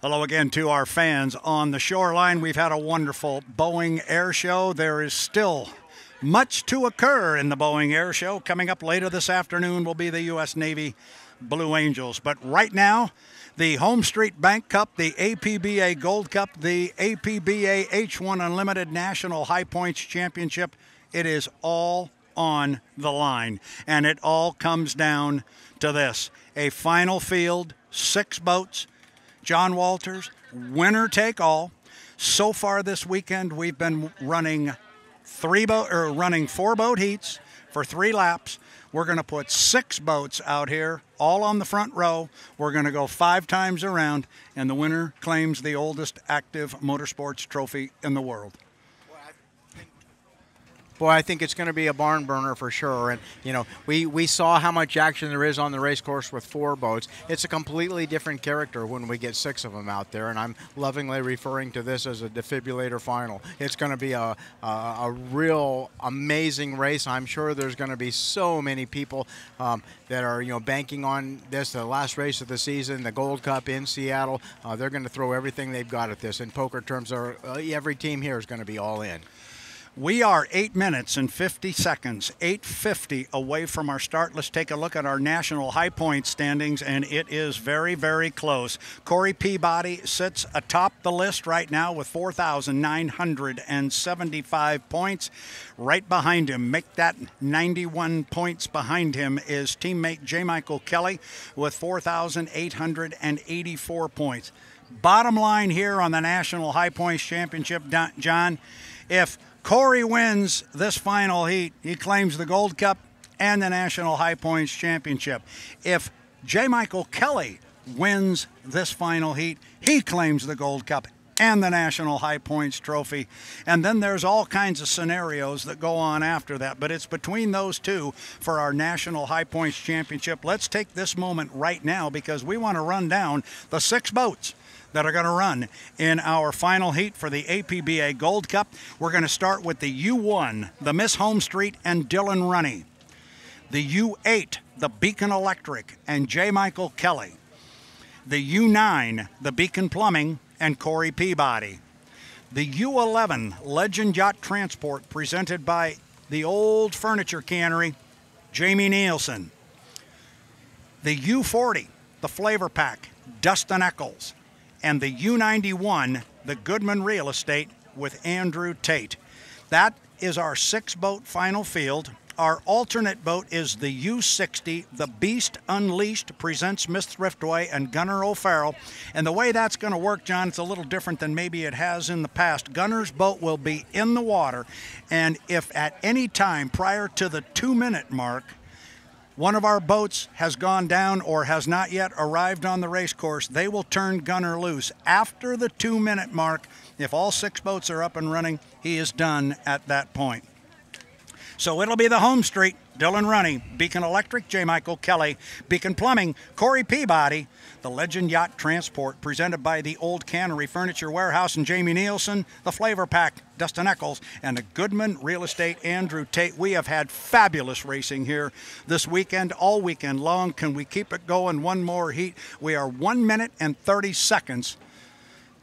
Hello again to our fans on the shoreline. We've had a wonderful Boeing Air Show. There is still much to occur in the Boeing Air Show. Coming up later this afternoon will be the U.S. Navy Blue Angels. But right now, the HomeStreet Bank Cup, the APBA Gold Cup, the APBA H1 Unlimited National High Points Championship, it is all on the line. And it all comes down to this a final field, six boats. John Walters, winner take all. So far this weekend, we've been running three boat or running four boat heats for three laps. We're going to put six boats out here, all on the front row. We're going to go five times around, and the winner claims the oldest active motorsports trophy in the world. Boy, I think it's going to be a barn burner for sure. And you know, we we saw how much action there is on the race course with four boats. It's a completely different character when we get six of them out there. And I'm lovingly referring to this as a defibrillator final. It's going to be a a, a real amazing race. I'm sure there's going to be so many people um, that are you know banking on this. The last race of the season, the Gold Cup in Seattle. Uh, they're going to throw everything they've got at this. In poker terms, are uh, every team here is going to be all in. We are eight minutes and 50 seconds, 850 away from our start. Let's take a look at our national high point standings, and it is very, very close. Corey Peabody sits atop the list right now with 4,975 points. Right behind him, make that 91 points behind him, is teammate J. Michael Kelly with 4,884 points. Bottom line here on the National High Points Championship, John, if Corey wins this final heat. He claims the Gold Cup and the National High Points Championship. If J. Michael Kelly wins this final heat, he claims the Gold Cup and the National High Points Trophy. And then there's all kinds of scenarios that go on after that. But it's between those two for our National High Points Championship. Let's take this moment right now because we want to run down the six boats that are going to run in our final heat for the APBA Gold Cup. We're going to start with the U1, the Miss HomeStreet and Dylan Runny. The U8, the Beacon Electric and J. Michael Kelly. The U9, the Beacon Plumbing and Corey Peabody. The U11, Legend Yacht Transport, presented by the Old Furniture Cannery, Jamie Nilsen. The U40, the Flav-R-Pac, Dustin Echols and the U91, the Goodman Real Estate with Andrew Tate. That is our six boat final field. Our alternate boat is the U60, the Beast Unleashed, presents Miss Thriftway and Gunner O'Farrell. And the way that's going to work, John, it's a little different than maybe it has in the past. Gunner's boat will be in the water, and if at any time prior to the two minute mark, one of our boats has gone down or has not yet arrived on the race course, they will turn Gunner loose. After the two minute mark, if all six boats are up and running, he is done at that point. So it'll be the HomeStreet, Dylan Runny, Beacon Electric, J. Michael Kelly, Beacon Plumbing, Corey Peabody, the Legend Yacht Transport, presented by the Old Cannery Furniture Warehouse and Jamie Nilsen, the Flav-R-Pac, Dustin Echols, and the Goodman Real Estate, Andrew Tate. We have had fabulous racing here this weekend, all weekend long. Can we keep it going one more heat? We are one minute and 30 seconds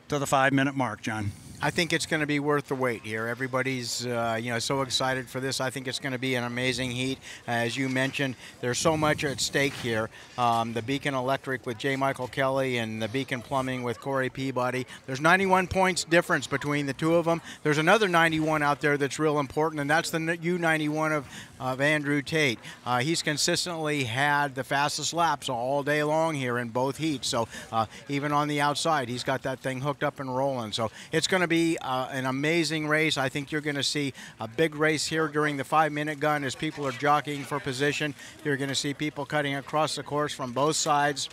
to the five minute mark, John. I think it's going to be worth the wait here. Everybody's, uh, you know, so excited for this. I think it's going to be an amazing heat. As you mentioned, there's so much at stake here. Um, the Beacon Electric with J. Michael Kelly and the Beacon Plumbing with Corey Peabody. There's 91 points difference between the two of them. There's another 91 out there that's real important, and that's the U91 of, of Andrew Tate. Uh, he's consistently had the fastest laps all day long here in both heats. So uh, even on the outside, he's got that thing hooked up and rolling. So it's going to to be uh, an amazing race. I think you're going to see a big race here during the five-minute gun as people are jockeying for position. You're going to see people cutting across the course from both sides.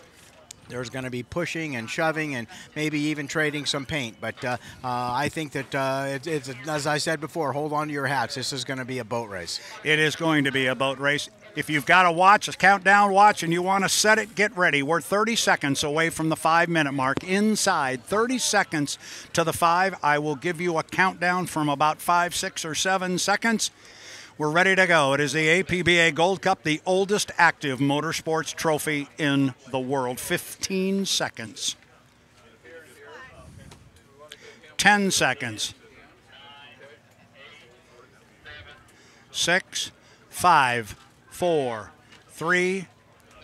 There's going to be pushing and shoving and maybe even trading some paint. But uh, uh, I think that, uh, it, it's, as I said before, hold on to your hats. This is going to be a boat race. It is going to be a boat race. If you've got a watch, a countdown watch, and you want to set it, get ready. We're 30 seconds away from the five minute mark. Inside 30 seconds to the five, I will give you a countdown from about five, six, or seven seconds. We're ready to go. It is the APBA Gold Cup, the oldest active motorsports trophy in the world. 15 seconds. 10 seconds. Six, five, four, three,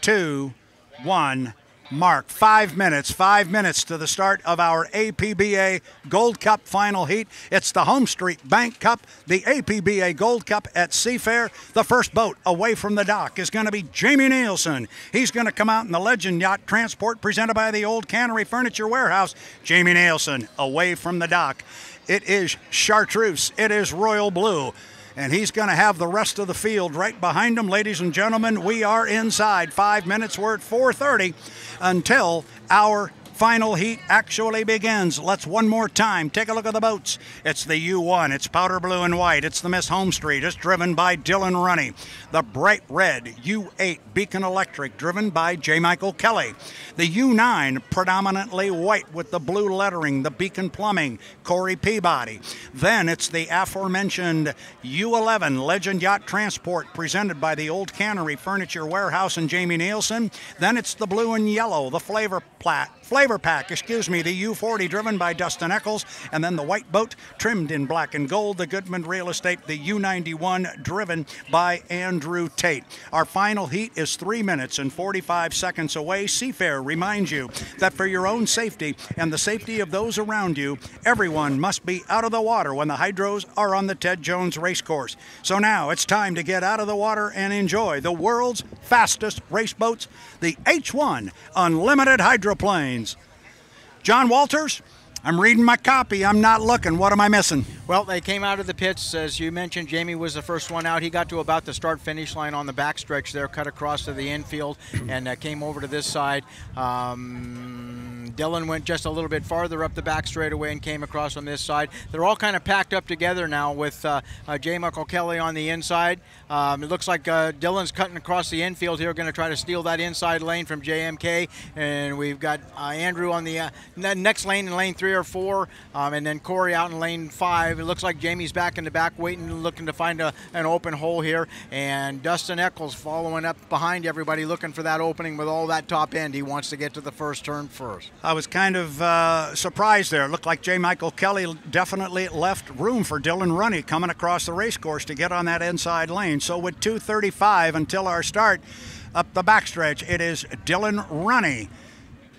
two, one. Mark. Five minutes, five minutes to the start of our APBA Gold Cup final heat. It's the HomeStreet Bank Cup, the APBA Gold Cup at Seafair. The first boat away from the dock is going to be Jamie Nilsen. He's going to come out in the Legend Yacht Transport presented by the Old Cannery Furniture Warehouse. Jamie Nilsen away from the dock. It is Chartreuse. It is Royal Blue and he's going to have the rest of the field right behind him. Ladies and gentlemen, we are inside. Five minutes. We're at 4:30 until our final heat actually begins. Let's one more time take a look at the boats. It's the U1, it's powder blue and white, it's the Miss HomeStreet, it's driven by Dylan Runny. The bright red U8 Beacon Electric, driven by J. Michael Kelly. The U9, predominantly white with the blue lettering, the Beacon Plumbing, Corey Peabody. Then it's the aforementioned U11 Legend Yacht Transport, presented by the Old Cannery Furniture Warehouse and Jamie Nilsen. Then it's the blue and yellow, the Flavor Plat Flav-R-Pac, excuse me, the U40 driven by Dustin Echols, and then the white boat trimmed in black and gold, the Goodman Real Estate, the U91 driven by Andrew Tate. Our final heat is three minutes and 45 seconds away. Seafair reminds you that for your own safety and the safety of those around you, everyone must be out of the water when the hydros are on the Ted Jones racecourse. So now it's time to get out of the water and enjoy the world's fastest race boats, the H1 Unlimited Hydroplane. John Walters, I'm reading my copy. I'm not looking. What am I missing? Well, they came out of the pits, as you mentioned. Jamie was the first one out. He got to about the start finish line on the backstretch there, cut across to the infield, and uh, came over to this side. Um, Dylan went just a little bit farther up the back straightaway and came across on this side. They're all kind of packed up together now with uh, uh, J. Michael Kelly on the inside. Um, it looks like uh, Dylan's cutting across the infield here, going to try to steal that inside lane from JMK. And we've got uh, Andrew on the uh, next lane in lane three or four, um, and then Corey out in lane five. It looks like Jamie's back in the back, waiting, looking to find a, an open hole here. And Dustin Echols following up behind everybody, looking for that opening with all that top end. He wants to get to the first turn first. I was kind of uh, surprised there. It looked like J. Michael Kelly definitely left room for Dylan Runny coming across the racecourse to get on that inside lane. So with 2:35 until our start up the backstretch, it is Dylan Runny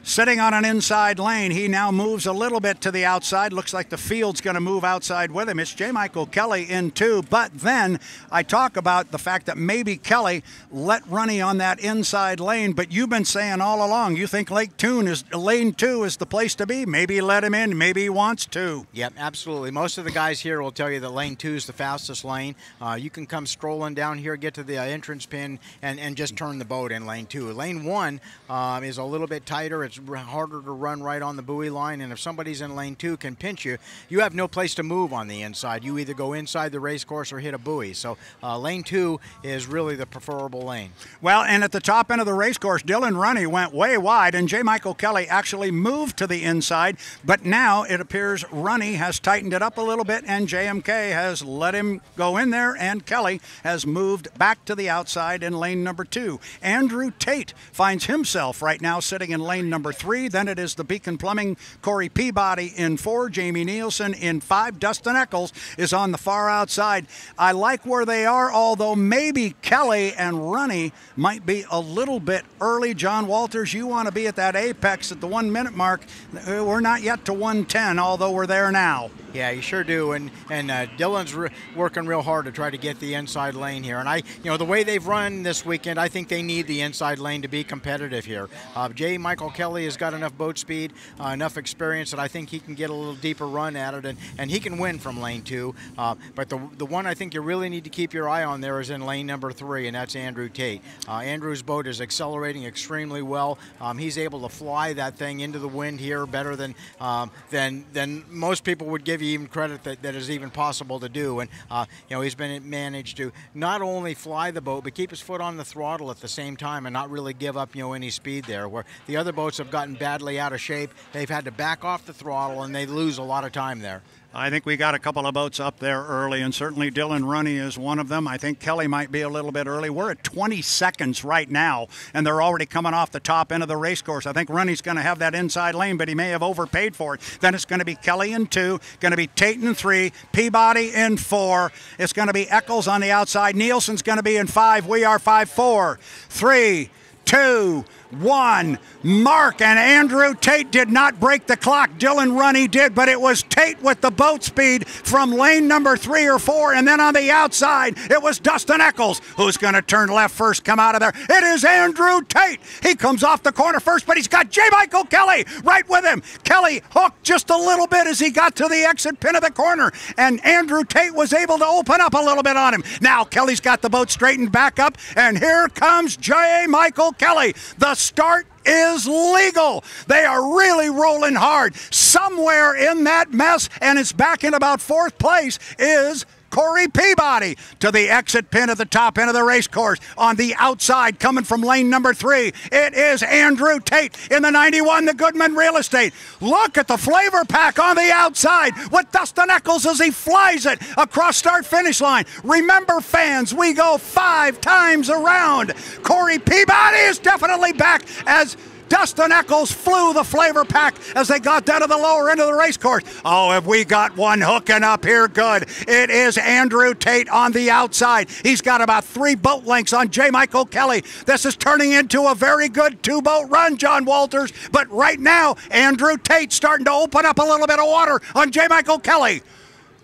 Sitting on an inside lane, he now moves a little bit to the outside. Looks like the field's going to move outside with him. It's J. Michael Kelly in two. But then I talk about the fact that maybe Kelly let Runny on that inside lane. But you've been saying all along you think Lake Tune is lane two is the place to be. Maybe let him in. Maybe he wants to. Yep, absolutely. Most of the guys here will tell you that lane two is the fastest lane. Uh, you can come strolling down here, get to the uh, entrance pin, and, and just turn the boat in lane two. Lane one um, is a little bit tighter. It's harder to run right on the buoy line. And if somebody's in lane two can pinch you, you have no place to move on the inside. You either go inside the race course or hit a buoy. So uh, lane two is really the preferable lane. Well, and at the top end of the race course, Dylan Runny went way wide, and J. Michael Kelly actually moved to the inside. But now it appears Runny has tightened it up a little bit, and JMK has let him go in there, and Kelly has moved back to the outside in lane number two. Andrew Tate finds himself right now sitting in lane number three. Then it is the Beacon Plumbing, Corey Peabody in four, Jamie Nilsen in five. Dustin Echols is on the far outside. I like where they are, although maybe Kelly and Runny might be a little bit early. John Walters, you want to be at that apex at the one minute mark. We're not yet to 110, although we're there now. Yeah, you sure do. And and uh, Dylan's re- working real hard to try to get the inside lane here. And I, you know, the way they've run this weekend, I think they need the inside lane to be competitive here. Uh, J. Michael Kelly Kelly has got enough boat speed, uh, enough experience that I think he can get a little deeper run at it, and, and he can win from lane two. Uh, but the, the one I think you really need to keep your eye on there is in lane number three, and that's Andrew Tate. Uh, Andrew's boat is accelerating extremely well. Um, he's able to fly that thing into the wind here better than um, than than most people would give you even credit that, that is even possible to do. And uh, you know he's been managed to not only fly the boat but keep his foot on the throttle at the same time and not really give up you know any speed there. Where the other boats have gotten badly out of shape, they've had to back off the throttle and they lose a lot of time there. I think we got a couple of boats up there early, and certainly Dylan Runny is one of them. I think Kelly might be a little bit early. We're at 20 seconds right now, and they're already coming off the top end of the race course. I think Runny's going to have that inside lane, but he may have overpaid for it. Then it's going to be Kelly in two, going to be Tate in three, Peabody in four. It's going to be Echols on the outside. Nilsen's going to be in five. We are five, four, three, two, one. Mark and Andrew Tate did not break the clock. Dylan Runny did, but it was Tate with the boat speed from lane number three or four. And then on the outside, it was Dustin Echols who's going to turn left first, come out of there. It is Andrew Tate. He comes off the corner first, but he's got J. Michael Kelly right with him. Kelly hooked just a little bit as he got to the exit pin of the corner, and Andrew Tate was able to open up a little bit on him. Now Kelly's got the boat straightened back up, and here comes J. Michael Kelly. The start is legal. They are really rolling hard. Somewhere in that mess, and it's back in about fourth place, is Corey Peabody to the exit pin at the top end of the race course. On the outside, coming from lane number three, it is Andrew Tate in the 91, the Goodman Real Estate. Look at the Flav-R-Pac on the outside with Dustin Echols as he flies it across start finish line. Remember, fans, we go five times around. Corey Peabody is definitely back as Dustin Echols flew the Flav-R-Pac as they got down to the lower end of the race course. Oh, have we got one hooking up here? Good. It is Andrew Tate on the outside. He's got about three boat lengths on J. Michael Kelly. This is turning into a very good two boat run, John Walters. But right now, Andrew Tate starting to open up a little bit of water on J. Michael Kelly.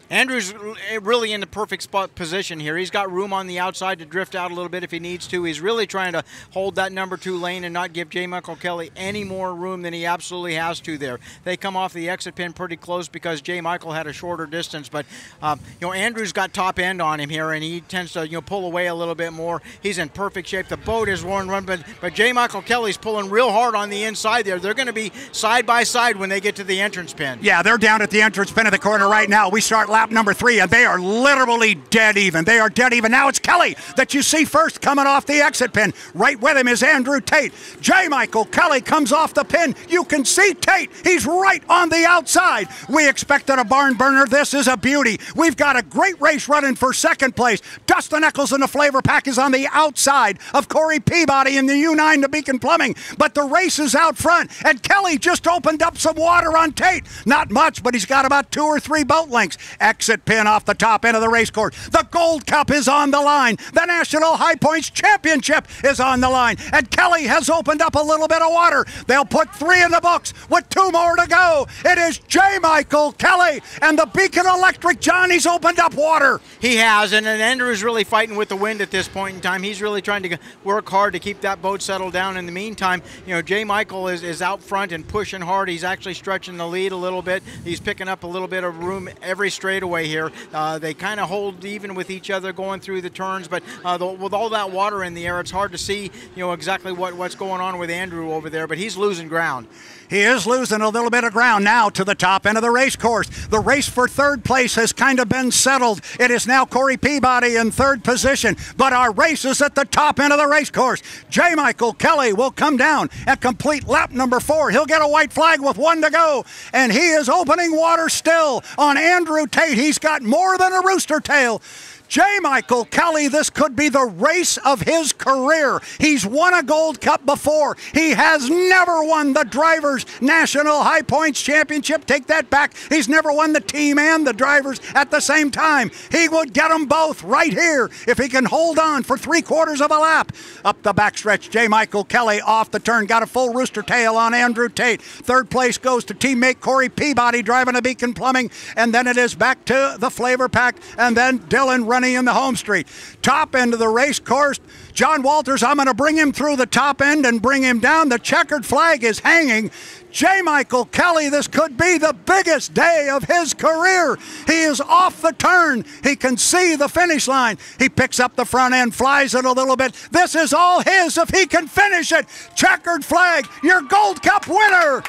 Andrew's really in the perfect spot position here. He's got room on the outside to drift out a little bit if he needs to. He's really trying to hold that number two lane and not give J. Michael Kelly any more room than he absolutely has to there. They come off the exit pin pretty close because J. Michael had a shorter distance, but um, you know Andrew's got top end on him here, and he tends to you know pull away a little bit more. He's in perfect shape. The boat is worn run, but but J. Michael Kelly's pulling real hard on the inside there. They're going to be side by side when they get to the entrance pin. Yeah, they're down at the entrance pin of the corner right now. We start lap number three, and they are literally dead even. They are dead even. Now it's Kelly that you see first coming off the exit pin. Right with him is Andrew Tate. J. Michael Kelly comes off the pin. You can see Tate. He's right on the outside. We expected a barn burner. This is a beauty. We've got a great race running for second place. Dustin Echols in the Flav-R-Pac is on the outside of Corey Peabody in the U9 to Beacon Plumbing, but the race is out front, and Kelly just opened up some water on Tate. Not much, but he's got about two or three boat lengths. Exit pin off the top end of the race course. The Gold Cup is on the line. The National High Points Championship is on the line. And Kelly has opened up a little bit of water. They'll put three in the books with two more to go. It is J. Michael Kelly and the Beacon Electric Johnny's opened up water. He has, and, and Andrew's really fighting with the wind at this point in time. He's really trying to work hard to keep that boat settled down. In the meantime, you know, J. Michael is, is out front and pushing hard. He's actually stretching the lead a little bit. He's picking up a little bit of room every straightaway here. Uh, they kind of hold even with each other going through the turns, but uh, the, with all that water in the air, it's hard to see, you know, exactly what, what's going on with Andrew over there. But he's losing ground. He is losing a little bit of ground now to the top end of the race course. The race for third place has kind of been settled. It is now Corey Peabody in third position, but our race is at the top end of the race course. J. Michael Kelly will come down and complete lap number four. He'll get a white flag with one to go, and he is opening water still on Andrew Tate. He's got more than a rooster tail. J. Michael Kelly, this could be the race of his career. He's won a Gold Cup before. He has never won the Drivers National High Points Championship. Take that back. He's never won the team and the drivers at the same time. He would get them both right here if he can hold on for three quarters of a lap. Up the backstretch, J. Michael Kelly off the turn, got a full rooster tail on Andrew Tate. Third place goes to teammate Corey Peabody driving a Beacon Plumbing, and then it is back to the Flav-R-Pac, and then Dylan running running in the HomeStreet. Top end of the race course. John Walters, I'm going to bring him through the top end and bring him down. The checkered flag is hanging. J. Michael Kelly, this could be the biggest day of his career. He is off the turn. He can see the finish line. He picks up the front end, flies it a little bit. This is all his if he can finish it. Checkered flag, your Gold Cup winner,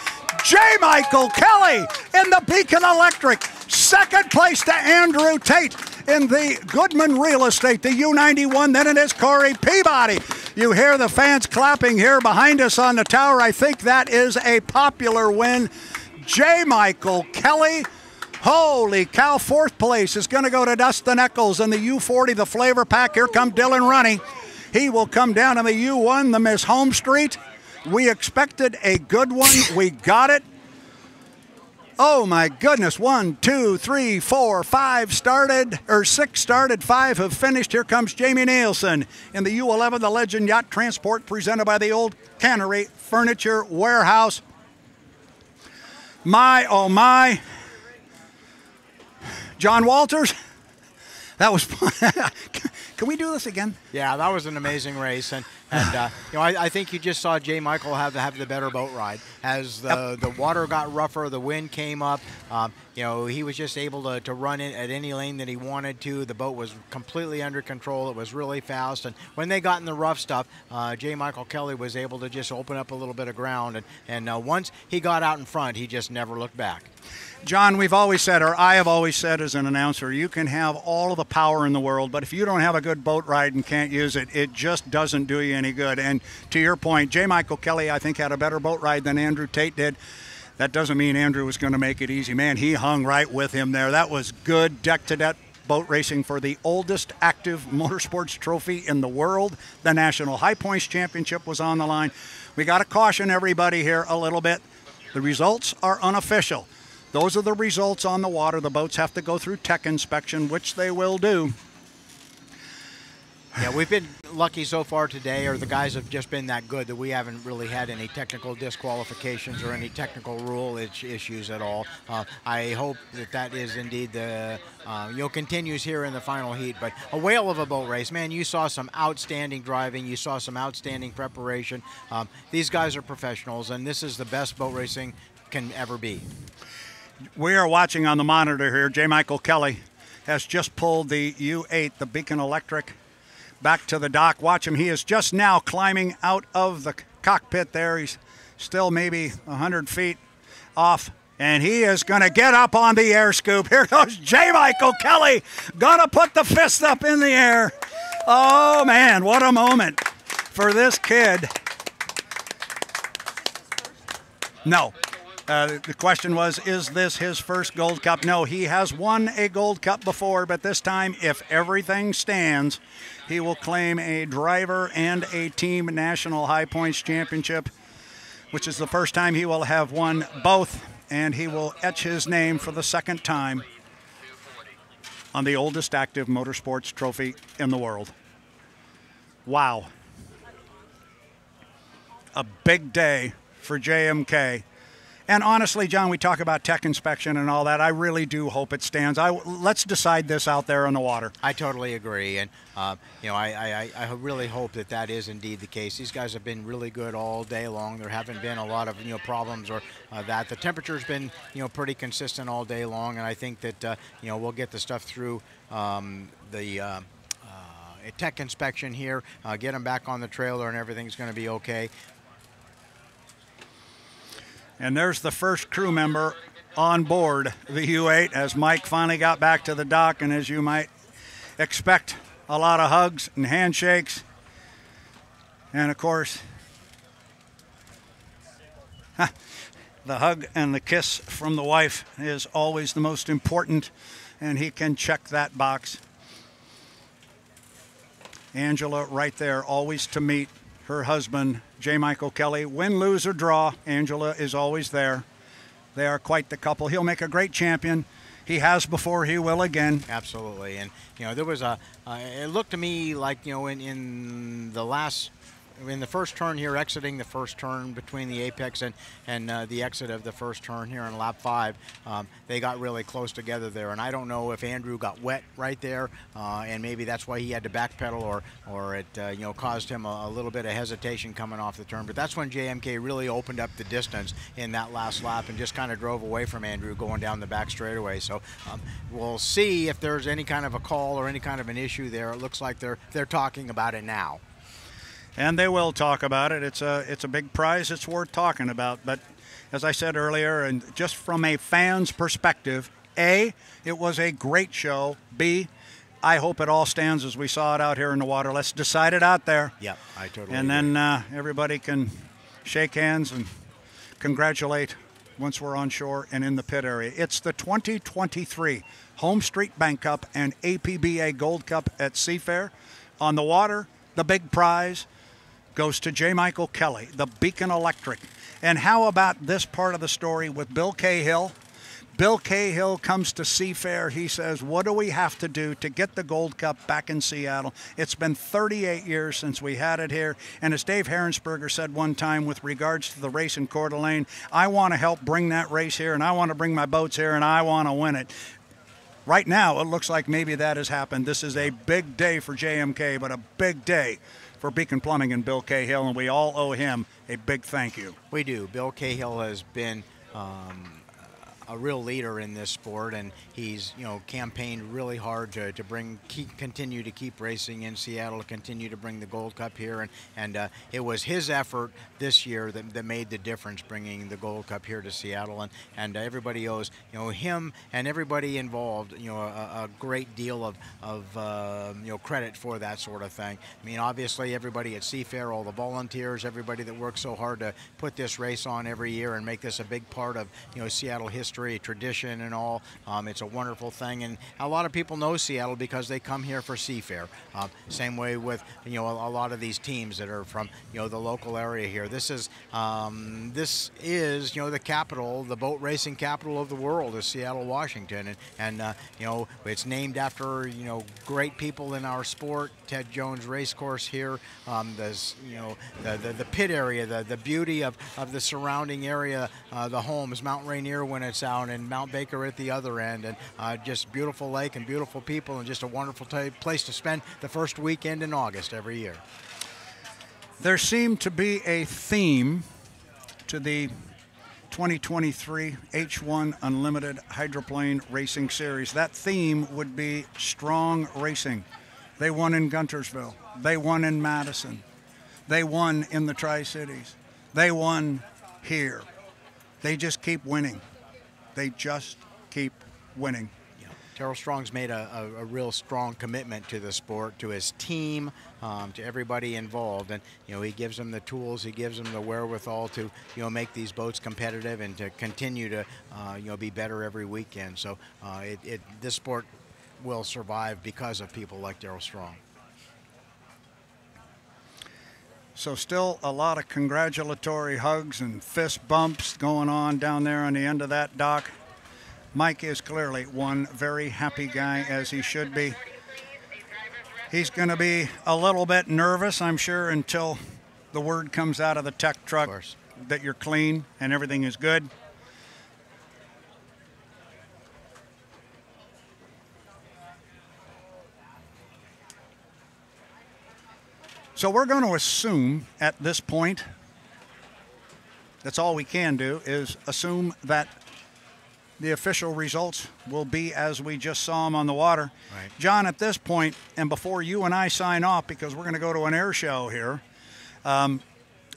J. Michael Kelly in the Beacon Electric. Second place to Andrew Tate in the Goodman Real Estate, the U91. Then it is Corey Peabody. You hear the fans clapping here behind us on the tower. I think that is a popular win. J. Michael Kelly. Holy cow, fourth place is going to go to Dustin Echols in the U40, the Flav-R-Pac. Here come Dylan Runny. He will come down in the U1, the Miss HomeStreet. We expected a good one. We got it. Oh my goodness. One, two, three, four, five started, or six started, five have finished. Here comes Jamie Nilsen in the U11, the Legend Yacht Transport, presented by the Old Cannery Furniture Warehouse. My, oh my. John Walters, that was fun. Can we do this again? Yeah, that was an amazing race, and and uh, you know I, I, think you just saw J. Michael have the, have the better boat ride as the yep. the water got rougher, the wind came up. Um, you know he was just able to, to run it at any lane that he wanted to. The boat was completely under control. It was really fast, and when they got in the rough stuff, uh, J. Michael Kelly was able to just open up a little bit of ground, and and uh, once he got out in front, he just never looked back. John, we've always said, or I have always said as an announcer, you can have all of the power in the world, but if you don't have a good boat ride and can't use it, it just doesn't do you any good. And to your point, J. Michael Kelly, I think, had a better boat ride than Andrew Tate did. That doesn't mean Andrew was going to make it easy. Man, he hung right with him there. That was good deck to deck boat racing for the oldest active motorsports trophy in the world. The National High Points Championship was on the line. We got to caution everybody here a little bit. The results are unofficial. Those are the results on the water. The boats have to go through tech inspection, which they will do. Yeah, we've been lucky so far today, or the guys have just been that good that we haven't really had any technical disqualifications or any technical rule issues at all. Uh, I hope that that is indeed the, uh, you know, continues here in the final heat. But a whale of a boat race, man. You saw some outstanding driving. You saw some outstanding preparation. Um, these guys are professionals, and this is the best boat racing can ever be we are watching on the monitor here. J. Michael Kelly has just pulled the U8, the Beacon Electric, back to the dock. Watch him. He is just now climbing out of the cockpit there. He's still maybe 100 feet off. And he is going to get up on the air scoop. Here goes J. Michael Kelly. Going to put the fist up in the air. Oh, man, what a moment for this kid. No, uh, the question was, is this his first Gold Cup? No, he has won a Gold Cup before, but this time, if everything stands, he will claim a driver and a team national high points championship, which is the first time he will have won both, and he will etch his name for the second time on the oldest active motorsports trophy in the world. Wow. A big day for JMK. And honestly, John, we talk about tech inspection and all that. I really do hope it stands. I, let's decide this out there on the water. I totally agree, and uh, you know, I, I, I really hope that that is indeed the case. These guys have been really good all day long. There haven't been a lot of you know problems or uh, that. The temperature's been you know pretty consistent all day long, and I think that uh, you know we'll get the stuff through um, the. Uh, uh, tech inspection here, uh, get them back on the trailer, and everything's going to be okay. And there's the first crew member on board the U8 as Mike finally got back to the dock. And as you might expect, a lot of hugs and handshakes. And of course, the hug and the kiss from the wife is always the most important, and he can check that box. Angela, right there, always to meet her husband, J. Michael Kelly. Win, lose, or draw, Angela is always there. They are quite the couple. He'll make a great champion. He has before, he will again. Absolutely. And, you know, there was a, uh, it looked to me like, you know, in, in the last in the first turn here, exiting the first turn between the apex and and uh, the exit of the first turn here in lap five, um, they got really close together there. And I don't know if Andrew got wet right there, uh, and maybe that's why he had to backpedal, or or it uh, you know caused him a, a, little bit of hesitation coming off the turn. But that's when JMK really opened up the distance in that last lap and just kind of drove away from Andrew going down the back straightaway. So um, we'll see if there's any kind of a call or any kind of an issue there. It looks like they're they're talking about it now and they will talk about it. It's a it's a big prize. It's worth talking about. But as I said earlier, and just from a fan's perspective, a it was a great show. B I hope it all stands as we saw it out here in the water. Let's decide it out there. Yep, I totally. And agree. then uh, everybody can shake hands and congratulate once we're on shore and in the pit area. It's the 2023 HomeStreet Bank Cup and APBA Gold Cup at Seafair. On the water, the big prize goes to J. Michael Kelly, the Beacon Electric. And how about this part of the story with Bill Cahill? Bill Cahill comes to Seafair. He says, What do we have to do to get the Gold Cup back in Seattle? It's been 38 years since we had it here. And as Dave Heerensperger said one time with regards to the race in Coeur d'Alene, I want to help bring that race here, and I want to bring my boats here, and I want to win it. Right now, it looks like maybe that has happened. This is a big day for JMK, but a big day for Beacon Plumbing and Bill Cahill, and we all owe him a big thank you. We do. Bill Cahill has been um, a real leader in this sport, and he's you know campaigned really hard to, to bring keep, continue to keep racing in Seattle, continue to bring the Gold Cup here, and and uh, it was his effort this year that, that made the difference, bringing the Gold Cup here to Seattle, and and everybody owes you know him and everybody involved you know a, a great deal of of uh, you know credit for that sort of thing. I mean, obviously everybody at Seafair, all the volunteers, everybody that works so hard to put this race on every year and make this a big part of you know Seattle history history, tradition, and all. Um, it's a wonderful thing, and a lot of people know Seattle because they come here for Seafair. Uh, same way with you know a, a, lot of these teams that are from you know the local area here. This is um, this is you know the capital, the boat racing capital of the world is Seattle, Washington, and and uh, you know it's named after you know great people in our sport. Ted Jones Racecourse here. Um, there's you know the, the, the pit area, the the beauty of of the surrounding area, uh, the homes, Mount Rainier when it's and Mount Baker at the other end, and uh, just beautiful lake and beautiful people, and just a wonderful place to spend the first weekend in August every year. There seemed to be a theme to the 2023 H1 Unlimited Hydroplane Racing Series. That theme would be strong racing. They won in Guntersville. They won in Madison. They won in the Tri Cities. They won here. They just keep winning. They just keep winning. Yeah. Darrell Strong's made a, a, a, real strong commitment to the sport, to his team, um, to everybody involved, and you know he gives them the tools, he gives them the wherewithal to you know make these boats competitive and to continue to uh, you know be better every weekend. So uh, it, it, this sport will survive because of people like Daryl Strong. So, still a lot of congratulatory hugs and fist bumps going on down there on the end of that dock. Mike is clearly one very happy guy, as he should be. He's going to be a little bit nervous, I'm sure, until the word comes out of the tech truck that you're clean and everything is good. So we're going to assume at this point, that's all we can do, is assume that the official results will be as we just saw them on the water. Right. John, at this point, and before you and I sign off, because we're going to go to an air show here um,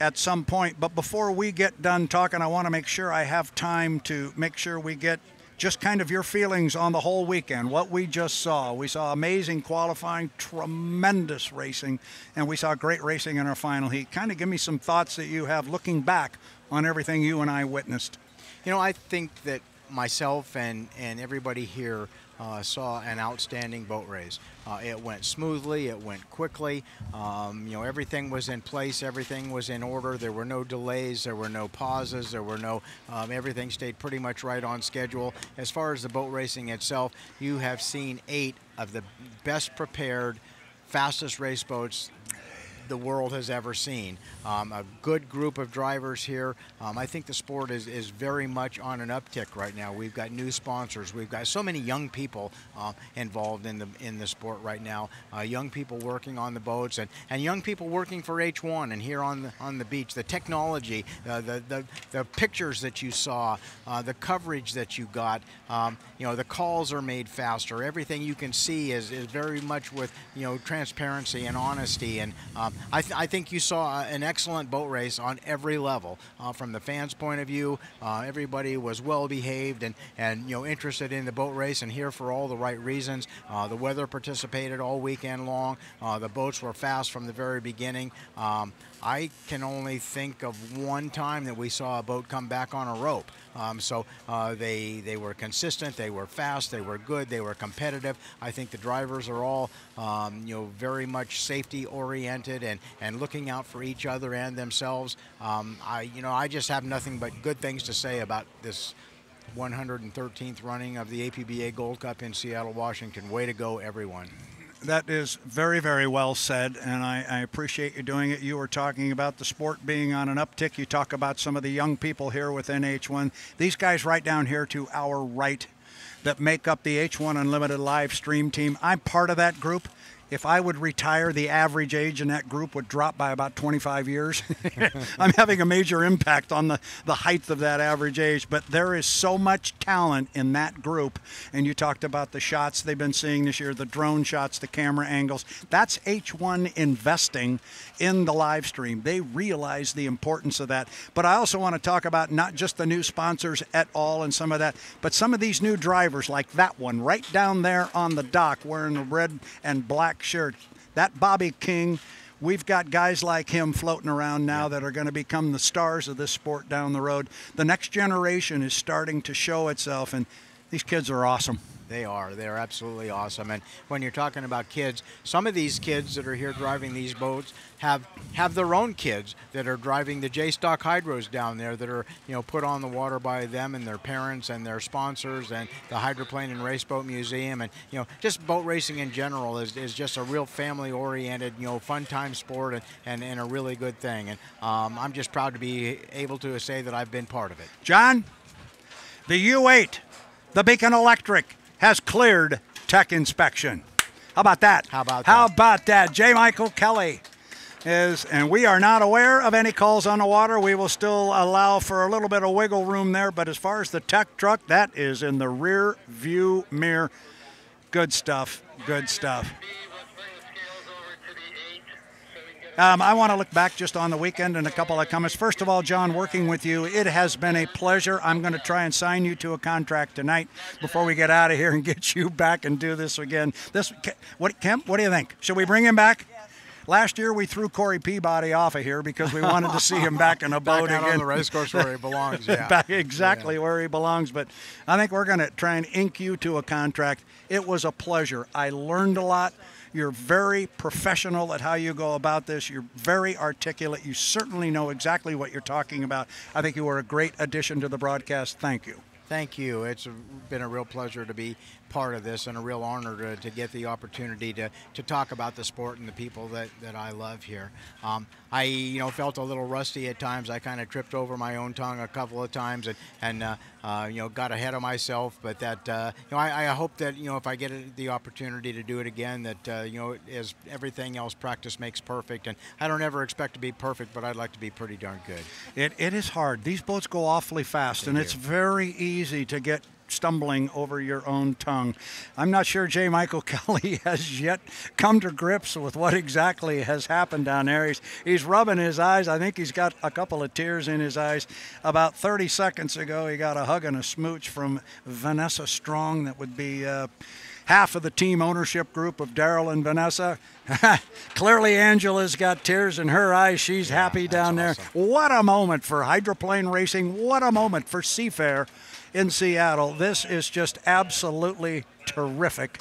at some point, but before we get done talking, I want to make sure I have time to make sure we get just kind of your feelings on the whole weekend, what we just saw. We saw amazing qualifying, tremendous racing, and we saw great racing in our final heat. Kind of give me some thoughts that you have looking back on everything you and I witnessed. You know, I think that myself and, and everybody here uh, saw an outstanding boat race. Uh, it went smoothly, it went quickly. Um, you know, everything was in place, everything was in order. There were no delays, there were no pauses, there were no. Um, everything stayed pretty much right on schedule. As far as the boat racing itself, you have seen eight of the best prepared, fastest race boats the world has ever seen. Um, a good group of drivers here. Um, I think the sport is, is very much on an uptick right now. We've got new sponsors. We've got so many young people uh, involved in the in the sport right now. Uh, young people working on the boats and, and young people working for H1 and here on the on the beach. The technology, uh, the, the the pictures that you saw, uh, the coverage that you got. Um, you know, the calls are made faster. Everything you can see is, is very much with you know transparency and honesty. And um, I, th- I think you saw an excellent boat race on every level. Uh, from the fans' point of view, uh, everybody was well behaved and, and you know interested in the boat race and here for all the right reasons. Uh, the weather participated all weekend long. Uh, the boats were fast from the very beginning. Um, I can only think of one time that we saw a boat come back on a rope. Um, so uh, they they were consistent, they were fast, they were good, they were competitive. I think the drivers are all um, you know very much safety oriented and, and looking out for each other and themselves. Um, I you know I just have nothing but good things to say about this 113th running of the APBA Gold Cup in Seattle, Washington. Way to go, everyone. That is very, very well said, and I, I, appreciate you doing it. You were talking about the sport being on an uptick. You talk about some of the young people here within H1. These guys right down here to our right that make up the H1 Unlimited live stream team. I'm part of that group if I would retire, the average age in that group would drop by about 25 years. I'm having a major impact on the, the height of that average age, but there is so much talent in that group. And you talked about the shots they've been seeing this year, the drone shots, the camera angles. That's H1 investing in the live stream. They realize the importance of that. But I also want to talk about not just the new sponsors at all and some of that, but some of these new drivers, like that one right down there on the dock wearing the red and black shirt. That Bobby King, we've got guys like him floating around now that are going to become the stars of this sport down the road. The next generation is starting to show itself, and these kids are awesome. They are. They're absolutely awesome. And when you're talking about kids, some of these kids that are here driving these boats have have their own kids that are driving the J Stock Hydros down there that are you know put on the water by them and their parents and their sponsors and the Hydroplane and Raceboat Museum and you know just boat racing in general is, is just a real family oriented you know fun time sport and, and, and a really good thing. And um, I'm just proud to be able to say that I've been part of it. John, the U8, the Beacon Electric has cleared tech inspection. How about that? How about that? How that? about that? J. Michael Kelly is, and we are not aware of any calls on the water. We will still allow for a little bit of wiggle room there, but as far as the tech truck, that is in the rear view mirror. Good stuff. Good stuff. Um, I want to look back just on the weekend and a couple of comments. First of all, John, working with you, it has been a pleasure. I'm going to try and sign you to a contract tonight before we get out of here and get you back and do this again. This, what, Kemp? What do you think? Should we bring him back? Last year we threw Corey Peabody off of here because we wanted to see him back in a boat back out again. on the race course where he belongs. Yeah. back exactly Yeah. where he belongs. But I think we're going to try and ink you to a contract. It was a pleasure. I learned a lot. You're very professional at how you go about this. You're very articulate. You certainly know exactly what you're talking about. I think you were a great addition to the broadcast. Thank you. Thank you. It's been a real pleasure to be part of this and a real honor to, to get the opportunity to, to talk about the sport and the people that, that I love here. Um, I you know felt a little rusty at times. I kind of tripped over my own tongue a couple of times and, and uh, uh, you know got ahead of myself. But that uh, you know I, I hope that you know if I get the opportunity to do it again, that uh, you know as everything else, practice makes perfect. And I don't ever expect to be perfect, but I'd like to be pretty darn good. It, it is hard. These boats go awfully fast, and it's very easy to get stumbling over your own tongue. I'm not sure J. Michael Kelly has yet come to grips with what exactly has happened down there. He's, he's rubbing his eyes. I think he's got a couple of tears in his eyes. About 30 seconds ago, he got a hug and a smooch from Vanessa Strong that would be. Uh, half of the team ownership group of Daryl and Vanessa. Clearly, Angela's got tears in her eyes. She's happy down there. awesome. What a moment for hydroplane racing. What a moment for Seafair in Seattle. This is just absolutely terrific.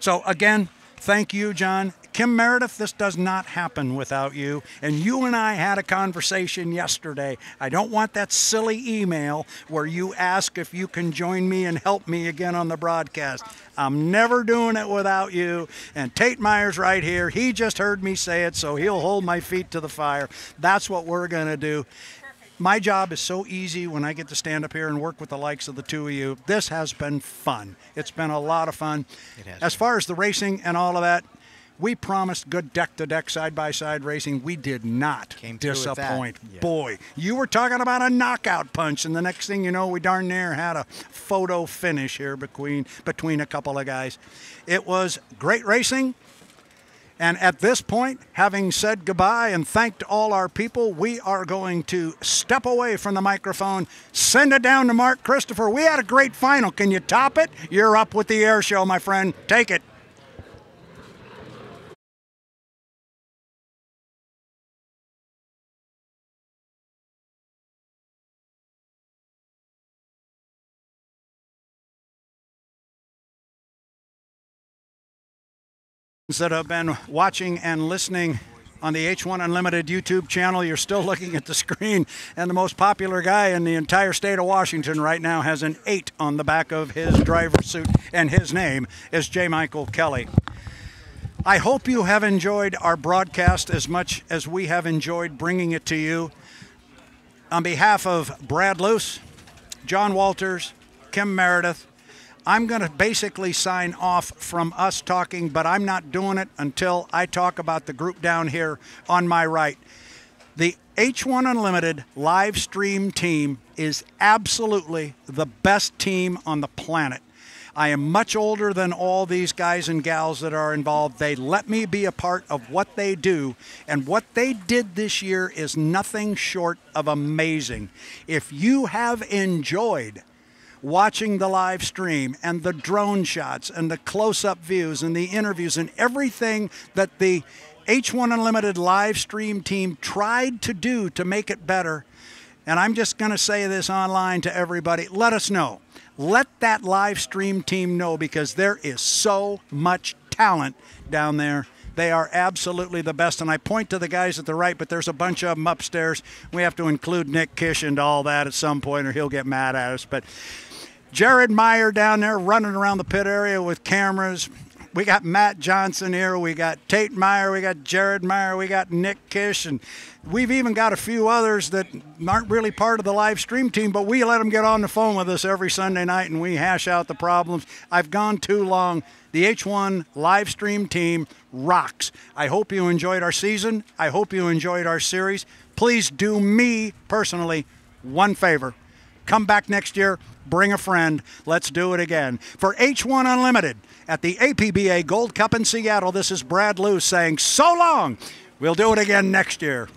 So, again, Thank you, John. Kim Meredith, this does not happen without you. And you and I had a conversation yesterday. I don't want that silly email where you ask if you can join me and help me again on the broadcast. I'm never doing it without you. And Tate Myers right here, he just heard me say it, so he'll hold my feet to the fire. That's what we're going to do. My job is so easy when I get to stand up here and work with the likes of the two of you. This has been fun. It's been a lot of fun. It has. As far as the racing and all of that, we promised good deck to deck, side by side racing. We did not Came through with that. disappoint. Yeah. Boy, you were talking about a knockout punch, and the next thing you know, we darn near had a photo finish here between between a couple of guys. It was great racing. And at this point, having said goodbye and thanked all our people, we are going to step away from the microphone, send it down to Mark Christopher. We had a great final. Can you top it? You're up with the air show, my friend. Take it. That have been watching and listening on the H1 Unlimited YouTube channel, you're still looking at the screen, and the most popular guy in the entire state of Washington right now has an 8 on the back of his driver's suit, and his name is J. Michael Kelly. I hope you have enjoyed our broadcast as much as we have enjoyed bringing it to you. On behalf of Brad Luce, John Walters, Kim Meredith, I'm going to basically sign off from us talking, but I'm not doing it until I talk about the group down here on my right. The H1 Unlimited live stream team is absolutely the best team on the planet. I am much older than all these guys and gals that are involved. They let me be a part of what they do, and what they did this year is nothing short of amazing. If you have enjoyed watching the live stream and the drone shots and the close up views and the interviews and everything that the H1 Unlimited live stream team tried to do to make it better. And I'm just going to say this online to everybody let us know. Let that live stream team know because there is so much talent down there. They are absolutely the best. And I point to the guys at the right, but there's a bunch of them upstairs. We have to include Nick Kish into all that at some point, or he'll get mad at us. But Jared Meyer down there running around the pit area with cameras. We got Matt Johnson here. We got Tate Meyer. We got Jared Meyer. We got Nick Kish. And we've even got a few others that aren't really part of the live stream team, but we let them get on the phone with us every Sunday night and we hash out the problems. I've gone too long. The H1 live stream team rocks. I hope you enjoyed our season. I hope you enjoyed our series. Please do me personally one favor Come back next year, bring a friend. Let's do it again. For H1 Unlimited at the APBA Gold Cup in Seattle, this is Brad Luce saying so long. We'll do it again next year.